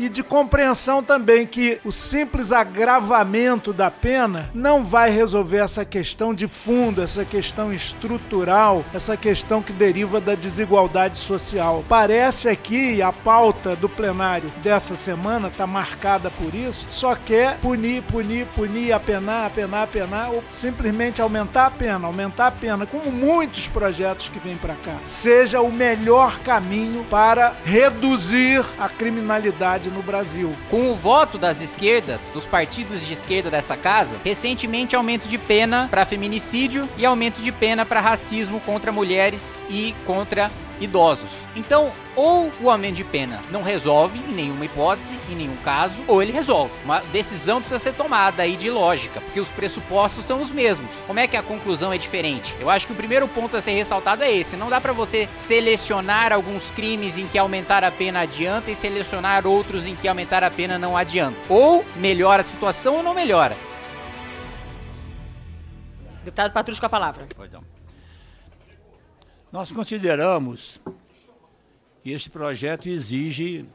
e de compreensão também que o simples agravamento da pena não vai resolver essa questão de fundo, essa questão estrutural, essa questão que deriva da desigualdade social. Parece aqui a pauta do plenário dessa semana está marcada por isso, só quer punir, punir, punir, apenar, apenar, apenar, ou simplesmente aumentar a pena, aumentar a pena, como muitos projetos que vêm para cá. Seja o melhor caminho para reduzir a criminalidade no Brasil. Com o voto das esquerdas, dos partidos de esquerda dessa casa, recentemente aumento de pena para feminicídio e aumento de pena para racismo contra mulheres e contra idosos. Então, ou o aumento de pena não resolve em nenhuma hipótese, em nenhum caso, ou ele resolve. Uma decisão precisa ser tomada aí de lógica, porque os pressupostos são os mesmos. Como é que a conclusão é diferente? Eu acho que o primeiro ponto a ser ressaltado é esse. Não dá para você selecionar alguns crimes em que aumentar a pena adianta e selecionar outros em que aumentar a pena não adianta. Ou melhora a situação ou não melhora. Deputado Patrus com a palavra. Perdão. Nós consideramos que este projeto exige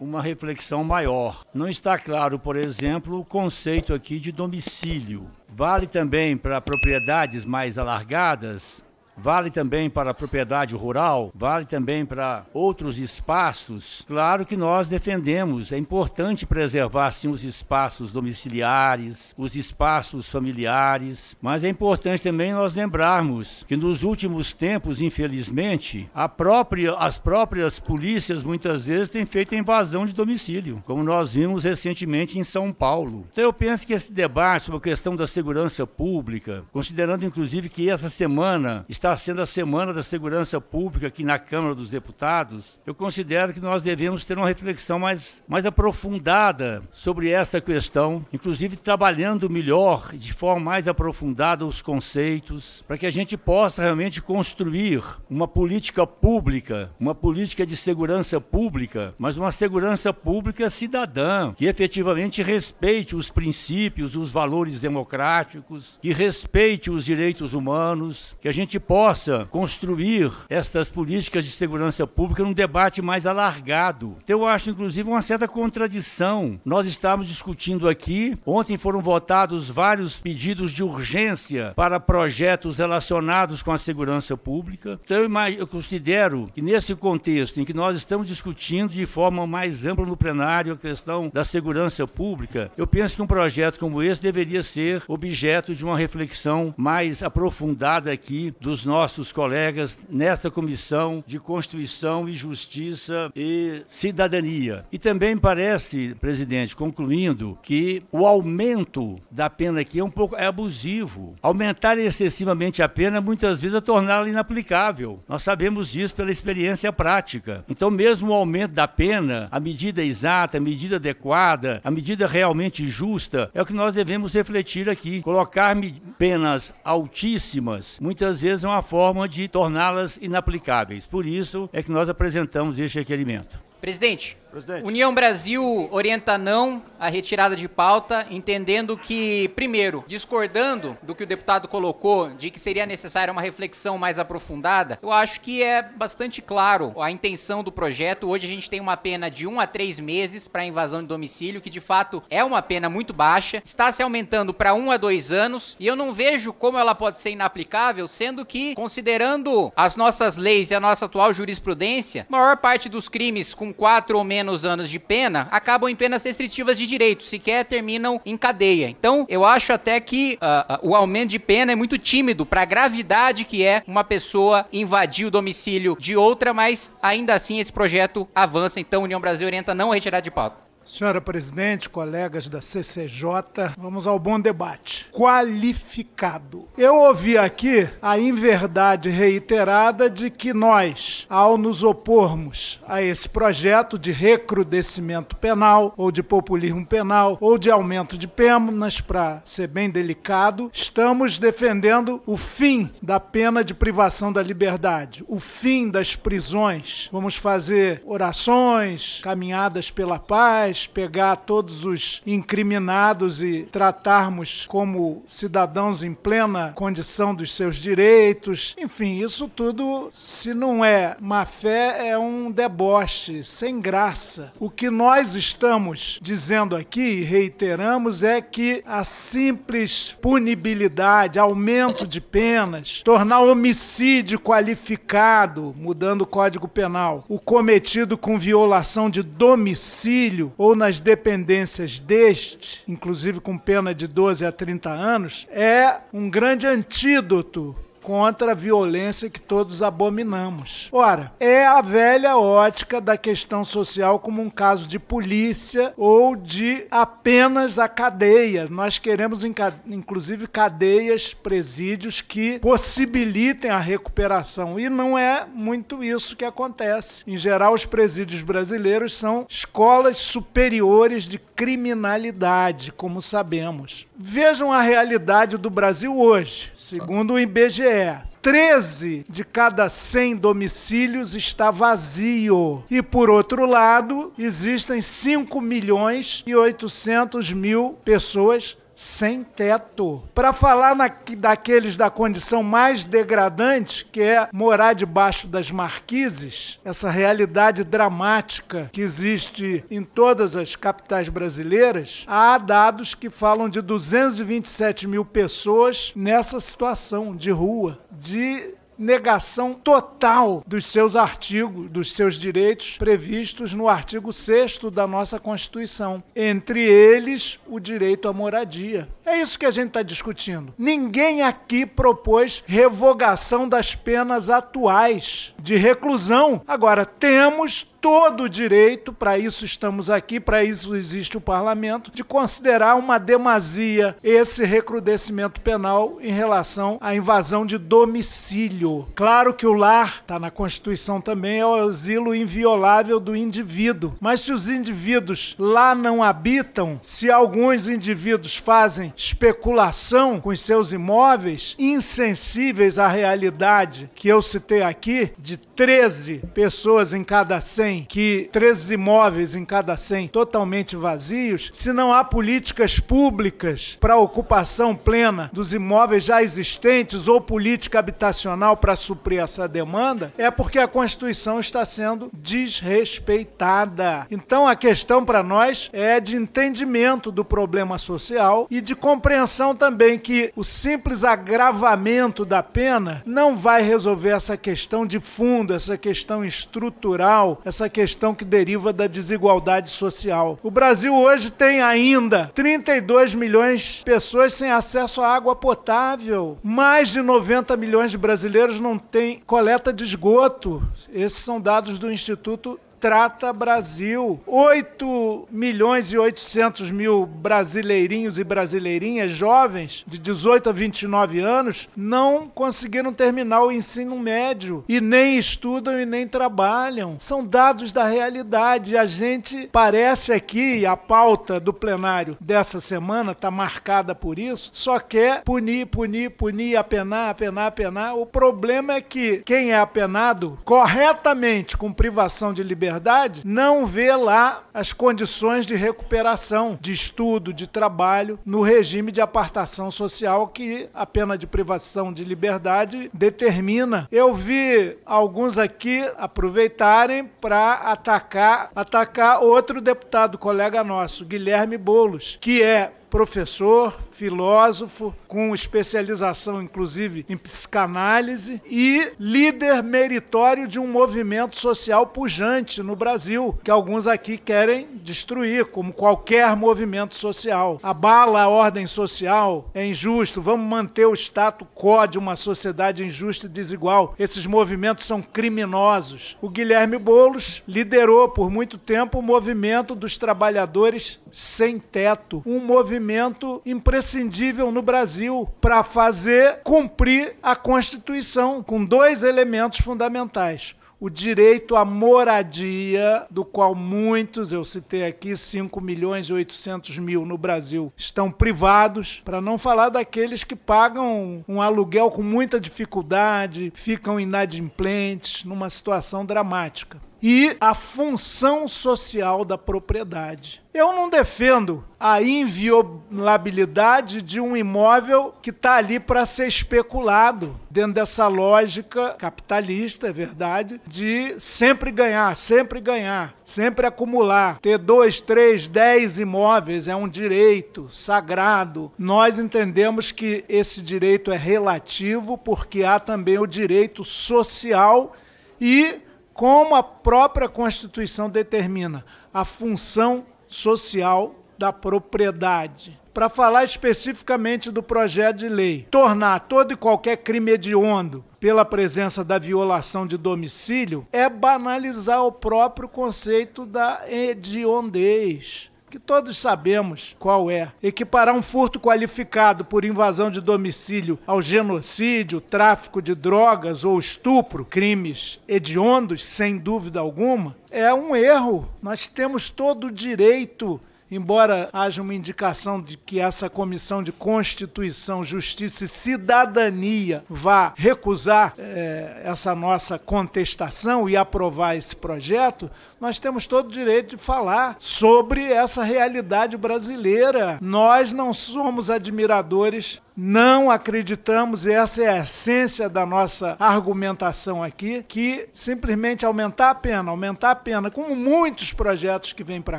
uma reflexão maior. Não está claro, por exemplo, o conceito aqui de domicílio. Vale também para propriedades mais alargadas vale também para a propriedade rural, vale também para outros espaços. Claro que nós defendemos, é importante preservar sim os espaços domiciliares, os espaços familiares, mas é importante também nós lembrarmos que nos últimos tempos, infelizmente, própria, as próprias polícias muitas vezes têm feito invasão de domicílio, como nós vimos recentemente em São Paulo. Então eu penso que esse debate sobre a questão da segurança pública, considerando inclusive que essa semana está está sendo a Semana da Segurança Pública aqui na Câmara dos Deputados, eu considero que nós devemos ter uma reflexão mais, mais aprofundada sobre essa questão, inclusive trabalhando melhor, de forma mais aprofundada, os conceitos, para que a gente possa realmente construir uma política pública, uma política de segurança pública, mas uma segurança pública cidadã, que efetivamente respeite os princípios, os valores democráticos, que respeite os direitos humanos, que a gente possa possa construir estas políticas de segurança pública num debate mais alargado. Então, eu acho, inclusive, uma certa contradição. Nós estamos discutindo aqui, ontem foram votados vários pedidos de urgência para projetos relacionados com a segurança pública. Então, eu considero que nesse contexto em que nós estamos discutindo de forma mais ampla no plenário a questão da segurança pública, eu penso que um projeto como esse deveria ser objeto de uma reflexão mais aprofundada aqui dos nossos colegas nesta comissão de Constituição e Justiça e Cidadania. E também parece, presidente, concluindo, que o aumento da pena aqui é um pouco é abusivo. Aumentar excessivamente a pena muitas vezes é torná-la inaplicável. Nós sabemos disso pela experiência prática. Então, mesmo o aumento da pena, a medida exata, a medida adequada, a medida realmente justa, é o que nós devemos refletir aqui. Colocar penas altíssimas muitas vezes é uma forma de torná-las inaplicáveis. Por isso é que nós apresentamos este requerimento. Presidente, Presidente. União Brasil orienta não a retirada de pauta, entendendo que, primeiro, discordando do que o deputado colocou, de que seria necessária uma reflexão mais aprofundada, eu acho que é bastante claro a intenção do projeto. Hoje a gente tem uma pena de um a três meses para invasão de domicílio, que de fato é uma pena muito baixa, está se aumentando para um a dois anos, e eu não vejo como ela pode ser inaplicável, sendo que, considerando as nossas leis e a nossa atual jurisprudência, a maior parte dos crimes com quatro ou menos menos anos de pena acabam em penas restritivas de direito, sequer terminam em cadeia. Então, eu acho até que uh, uh, o aumento de pena é muito tímido para a gravidade que é uma pessoa invadir o domicílio de outra, mas ainda assim esse projeto avança. Então, União Brasil orienta não retirar de pauta. Senhora presidente, colegas da CCJ, vamos ao bom debate. Qualificado. Eu ouvi aqui a inverdade reiterada de que nós, ao nos opormos a esse projeto de recrudescimento penal, ou de populismo penal, ou de aumento de penas, para ser bem delicado, estamos defendendo o fim da pena de privação da liberdade, o fim das prisões. Vamos fazer orações, caminhadas pela paz nós pegar todos os incriminados e tratarmos como cidadãos em plena condição dos seus direitos. Enfim, isso tudo, se não é má fé, é um deboche, sem graça. O que nós estamos dizendo aqui, e reiteramos, é que a simples punibilidade, aumento de penas, tornar homicídio qualificado, mudando o Código Penal, o cometido com violação de domicílio ou nas dependências deste, inclusive com pena de 12 a 30 anos, é um grande antídoto contra a violência que todos abominamos. Ora, é a velha ótica da questão social como um caso de polícia ou de apenas a cadeia. Nós queremos, inclusive, cadeias, presídios que possibilitem a recuperação. E não é muito isso que acontece. Em geral, os presídios brasileiros são escolas superiores de criminalidade, como sabemos. Vejam a realidade do Brasil hoje. Segundo o IBGE, 13 de cada 100 domicílios está vazio. E por outro lado, existem 5 milhões e 800 mil pessoas sem teto. Para falar na, daqueles da condição mais degradante, que é morar debaixo das marquises, essa realidade dramática que existe em todas as capitais brasileiras, há dados que falam de 227 mil pessoas nessa situação de rua, de negação total dos seus artigos, dos seus direitos previstos no artigo 6 da nossa Constituição, entre eles o direito à moradia. É isso que a gente está discutindo. Ninguém aqui propôs revogação das penas atuais de reclusão. Agora, temos todo o direito, para isso estamos aqui, para isso existe o parlamento, de considerar uma demasia esse recrudescimento penal em relação à invasão de domicílio. Claro que o lar, está na Constituição também, é o asilo inviolável do indivíduo. Mas se os indivíduos lá não habitam, se alguns indivíduos fazem especulação com os seus imóveis, insensíveis à realidade que eu citei aqui, de 13 pessoas em cada 100, que 13 imóveis em cada 100 totalmente vazios, se não há políticas públicas para ocupação plena dos imóveis já existentes ou política habitacional para suprir essa demanda, é porque a Constituição está sendo desrespeitada. Então a questão para nós é de entendimento do problema social e de compreensão também que o simples agravamento da pena não vai resolver essa questão de fundo, essa questão estrutural, essa questão que deriva da desigualdade social. O Brasil hoje tem ainda 32 milhões de pessoas sem acesso à água potável. Mais de 90 milhões de brasileiros não têm coleta de esgoto. Esses são dados do Instituto Trata Brasil. 8 milhões e 800 mil brasileirinhos e brasileirinhas jovens de 18 a 29 anos não conseguiram terminar o ensino médio e nem estudam e nem trabalham. São dados da realidade. A gente parece aqui, a pauta do plenário dessa semana está marcada por isso, só quer punir, punir, punir, apenar, apenar, apenar. O problema é que quem é apenado corretamente com privação de liberdade liberdade, não vê lá as condições de recuperação, de estudo, de trabalho, no regime de apartação social que a pena de privação de liberdade determina. Eu vi alguns aqui aproveitarem para atacar, atacar outro deputado, colega nosso, Guilherme Bolos, que é professor, filósofo, com especialização inclusive em psicanálise e líder meritório de um movimento social pujante no Brasil, que alguns aqui querem destruir, como qualquer movimento social. Abala a ordem social, é injusto, vamos manter o status quo de uma sociedade injusta e desigual. Esses movimentos são criminosos. O Guilherme Boulos liderou por muito tempo o movimento dos trabalhadores sem teto, um movimento imprescindível no Brasil para fazer cumprir a Constituição com dois elementos fundamentais o direito à moradia, do qual muitos, eu citei aqui 5 milhões e 800 mil no Brasil, estão privados, para não falar daqueles que pagam um aluguel com muita dificuldade, ficam inadimplentes, numa situação dramática. E a função social da propriedade. Eu não defendo a inviolabilidade de um imóvel que está ali para ser especulado, dentro dessa lógica capitalista, é verdade, de sempre ganhar, sempre ganhar, sempre acumular. Ter dois, três, dez imóveis é um direito sagrado. Nós entendemos que esse direito é relativo porque há também o direito social e como a própria Constituição determina, a função social da propriedade. Para falar especificamente do projeto de lei, tornar todo e qualquer crime hediondo pela presença da violação de domicílio é banalizar o próprio conceito da hediondez que todos sabemos qual é. Equiparar um furto qualificado por invasão de domicílio ao genocídio, tráfico de drogas ou estupro, crimes hediondos, sem dúvida alguma, é um erro. Nós temos todo o direito embora haja uma indicação de que essa comissão de Constituição, Justiça e Cidadania vá recusar é, essa nossa contestação e aprovar esse projeto, nós temos todo o direito de falar sobre essa realidade brasileira. Nós não somos admiradores não acreditamos, e essa é a essência da nossa argumentação aqui, que simplesmente aumentar a pena, aumentar a pena, como muitos projetos que vêm para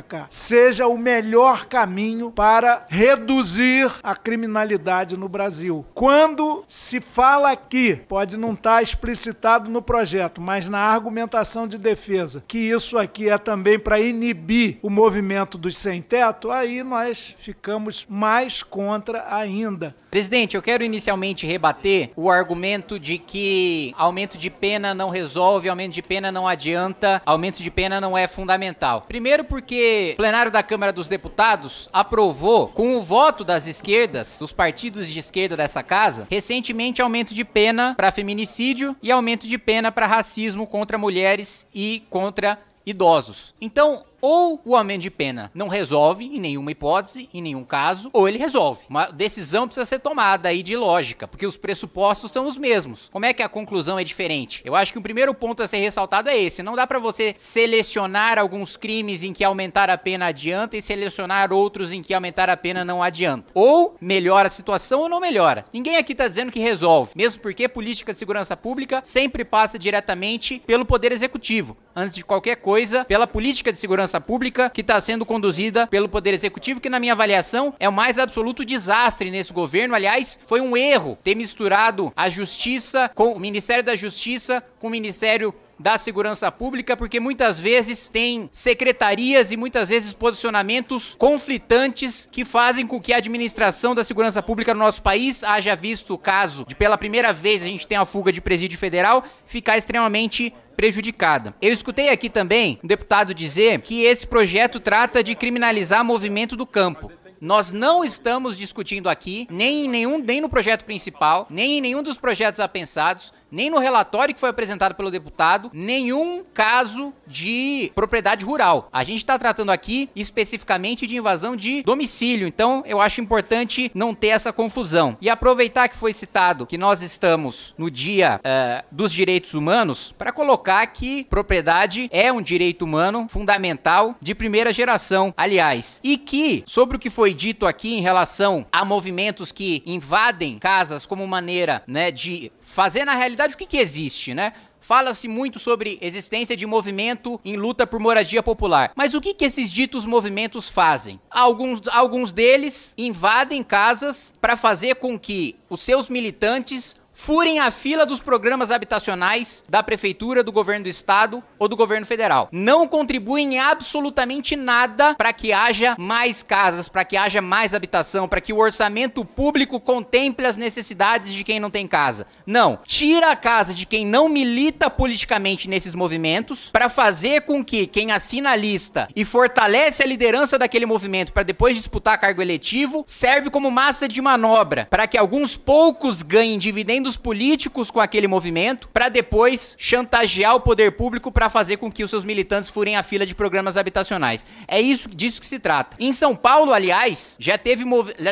cá, seja o melhor caminho para reduzir a criminalidade no Brasil. Quando se fala aqui, pode não estar tá explicitado no projeto, mas na argumentação de defesa, que isso aqui é também para inibir o movimento dos sem-teto, aí nós ficamos mais contra ainda. Presidente, eu quero inicialmente rebater o argumento de que aumento de pena não resolve, aumento de pena não adianta, aumento de pena não é fundamental. Primeiro porque o plenário da Câmara dos Deputados aprovou, com o voto das esquerdas, dos partidos de esquerda dessa casa, recentemente aumento de pena para feminicídio e aumento de pena para racismo contra mulheres e contra idosos. Então, ou o aumento de pena não resolve em nenhuma hipótese, em nenhum caso, ou ele resolve. Uma decisão precisa ser tomada aí de lógica, porque os pressupostos são os mesmos. Como é que a conclusão é diferente? Eu acho que o primeiro ponto a ser ressaltado é esse. Não dá para você selecionar alguns crimes em que aumentar a pena adianta e selecionar outros em que aumentar a pena não adianta. Ou melhora a situação ou não melhora. Ninguém aqui tá dizendo que resolve, mesmo porque política de segurança pública sempre passa diretamente pelo poder executivo, antes de qualquer coisa, pela política de segurança segurança pública que está sendo conduzida pelo Poder Executivo, que na minha avaliação é o mais absoluto desastre nesse governo. Aliás, foi um erro ter misturado a Justiça com o Ministério da Justiça com o Ministério da segurança pública, porque muitas vezes tem secretarias e muitas vezes posicionamentos conflitantes que fazem com que a administração da segurança pública no nosso país, haja visto o caso de pela primeira vez a gente tem a fuga de presídio federal, ficar extremamente prejudicada. Eu escutei aqui também um deputado dizer que esse projeto trata de criminalizar movimento do campo. Nós não estamos discutindo aqui, nem em nenhum, nem no projeto principal, nem em nenhum dos projetos apensados, nem no relatório que foi apresentado pelo deputado, nenhum caso de propriedade rural. A gente está tratando aqui especificamente de invasão de domicílio, então eu acho importante não ter essa confusão. E aproveitar que foi citado que nós estamos no dia uh, dos direitos humanos para colocar que propriedade é um direito humano fundamental de primeira geração, aliás, e que sobre o que foi dito aqui em relação a movimentos que invadem casas como maneira, né, de fazer na realidade o que, que existe, né? Fala-se muito sobre existência de movimento em luta por moradia popular. Mas o que, que esses ditos movimentos fazem? Alguns, alguns deles invadem casas para fazer com que os seus militantes furem a fila dos programas habitacionais da prefeitura, do governo do estado ou do governo federal. Não contribuem absolutamente nada para que haja mais casas, para que haja mais habitação, para que o orçamento público contemple as necessidades de quem não tem casa. Não, tira a casa de quem não milita politicamente nesses movimentos para fazer com que quem assina a lista e fortalece a liderança daquele movimento para depois disputar cargo eletivo serve como massa de manobra para que alguns poucos ganhem dividendos políticos com aquele movimento para depois chantagear o poder público para fazer com que os seus militantes furem a fila de programas habitacionais. É isso disso que se trata. Em São Paulo, aliás, já teve,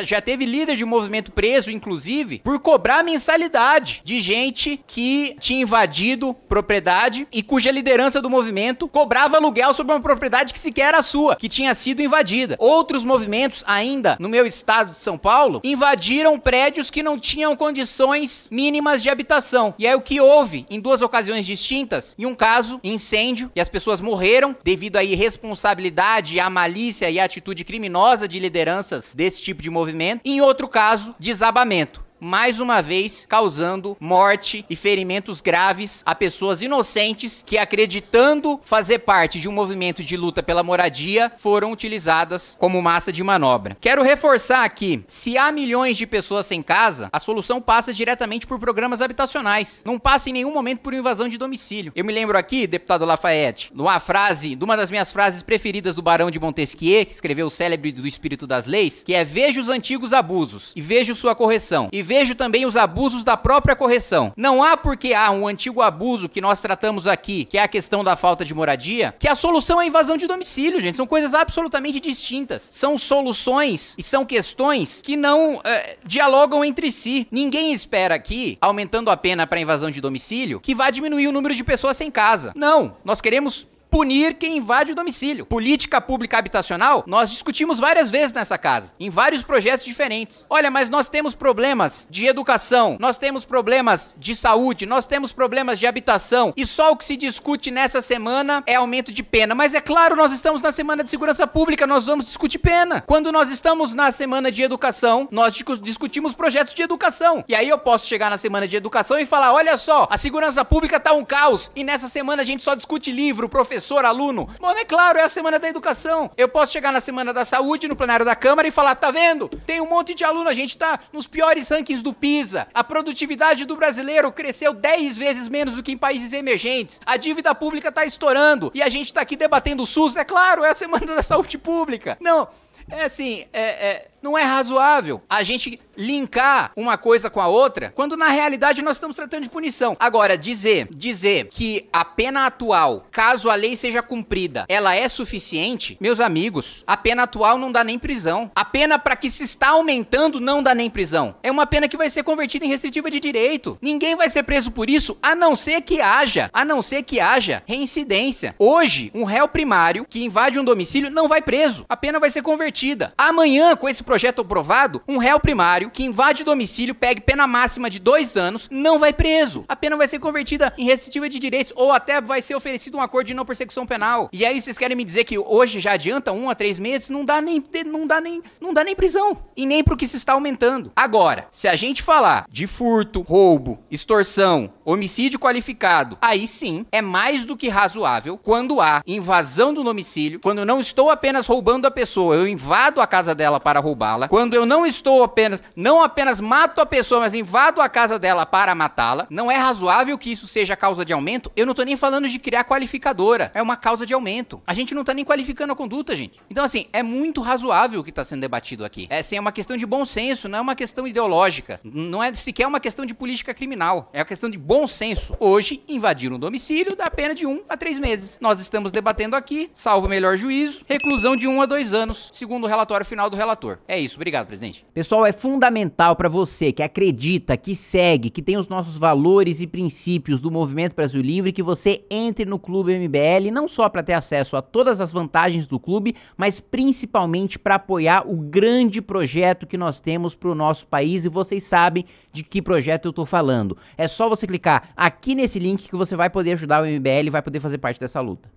já teve líder de movimento preso, inclusive, por cobrar mensalidade de gente que tinha invadido propriedade e cuja liderança do movimento cobrava aluguel sobre uma propriedade que sequer era sua, que tinha sido invadida. Outros movimentos, ainda no meu estado de São Paulo, invadiram prédios que não tinham condições mínimas de habitação. E é o que houve em duas ocasiões distintas. Em um caso, incêndio, e as pessoas morreram devido à irresponsabilidade, à malícia e à atitude criminosa de lideranças desse tipo de movimento. Em outro caso, desabamento mais uma vez causando morte e ferimentos graves a pessoas inocentes que, acreditando fazer parte de um movimento de luta pela moradia, foram utilizadas como massa de manobra. Quero reforçar aqui: se há milhões de pessoas sem casa, a solução passa diretamente por programas habitacionais. Não passa em nenhum momento por invasão de domicílio. Eu me lembro aqui, deputado Lafayette, de uma frase, de uma das minhas frases preferidas do Barão de Montesquieu, que escreveu o célebre do Espírito das Leis, que é: veja os antigos abusos e veja sua correção. E vejo também os abusos da própria correção. Não há porque há um antigo abuso que nós tratamos aqui, que é a questão da falta de moradia, que a solução é a invasão de domicílio, gente. São coisas absolutamente distintas. São soluções e são questões que não é, dialogam entre si. Ninguém espera aqui, aumentando a pena para invasão de domicílio, que vá diminuir o número de pessoas sem casa. Não. Nós queremos punir quem invade o domicílio. Política pública habitacional, nós discutimos várias vezes nessa casa, em vários projetos diferentes. Olha, mas nós temos problemas de educação, nós temos problemas de saúde, nós temos problemas de habitação, e só o que se discute nessa semana é aumento de pena. Mas é claro, nós estamos na semana de segurança pública, nós vamos discutir pena. Quando nós estamos na semana de educação, nós discutimos projetos de educação. E aí eu posso chegar na semana de educação e falar: olha só, a segurança pública tá um caos, e nessa semana a gente só discute livro, professor professor, aluno? Bom, é claro, é a semana da educação. Eu posso chegar na semana da saúde, no plenário da Câmara e falar: tá vendo? Tem um monte de aluno, a gente tá nos piores rankings do PISA. A produtividade do brasileiro cresceu 10 vezes menos do que em países emergentes. A dívida pública tá estourando e a gente tá aqui debatendo o SUS. É claro, é a semana da saúde pública. Não, é assim, é, é, não é razoável a gente linkar uma coisa com a outra, quando na realidade nós estamos tratando de punição. Agora, dizer, dizer que a pena atual, caso a lei seja cumprida, ela é suficiente, meus amigos, a pena atual não dá nem prisão. A pena para que se está aumentando não dá nem prisão. É uma pena que vai ser convertida em restritiva de direito. Ninguém vai ser preso por isso, a não ser que haja, a não ser que haja reincidência. Hoje, um réu primário que invade um domicílio não vai preso. A pena vai ser convertida. Amanhã, com esse projeto aprovado, um réu primário que invade domicílio, pegue pena máxima de dois anos, não vai preso. A pena vai ser convertida em restritiva de direitos ou até vai ser oferecido um acordo de não persecução penal. E aí vocês querem me dizer que hoje já adianta um a três meses? Não dá nem, não dá nem, não dá nem prisão. E nem pro que se está aumentando. Agora, se a gente falar de furto, roubo, extorsão, homicídio qualificado, aí sim é mais do que razoável quando há invasão do domicílio, quando não estou apenas roubando a pessoa, eu invado a casa dela para roubar roubá-la, quando eu não estou apenas, não apenas mato a pessoa, mas invado a casa dela para matá-la, não é razoável que isso seja causa de aumento? Eu não tô nem falando de criar qualificadora, é uma causa de aumento. A gente não tá nem qualificando a conduta, gente. Então, assim, é muito razoável o que está sendo debatido aqui. É, assim, é uma questão de bom senso, não é uma questão ideológica, não é sequer uma questão de política criminal, é uma questão de bom senso. Hoje, invadir um domicílio dá pena de um a três meses. Nós estamos debatendo aqui, salvo melhor juízo, reclusão de um a dois anos, segundo o relatório final do relator. É isso, obrigado, presidente. Pessoal, é fundamental para você que acredita, que segue, que tem os nossos valores e princípios do Movimento Brasil Livre, que você entre no Clube MBL, não só para ter acesso a todas as vantagens do clube, mas principalmente para apoiar o grande projeto que nós temos para o nosso país e vocês sabem de que projeto eu estou falando. É só você clicar aqui nesse link que você vai poder ajudar o MBL e vai poder fazer parte dessa luta.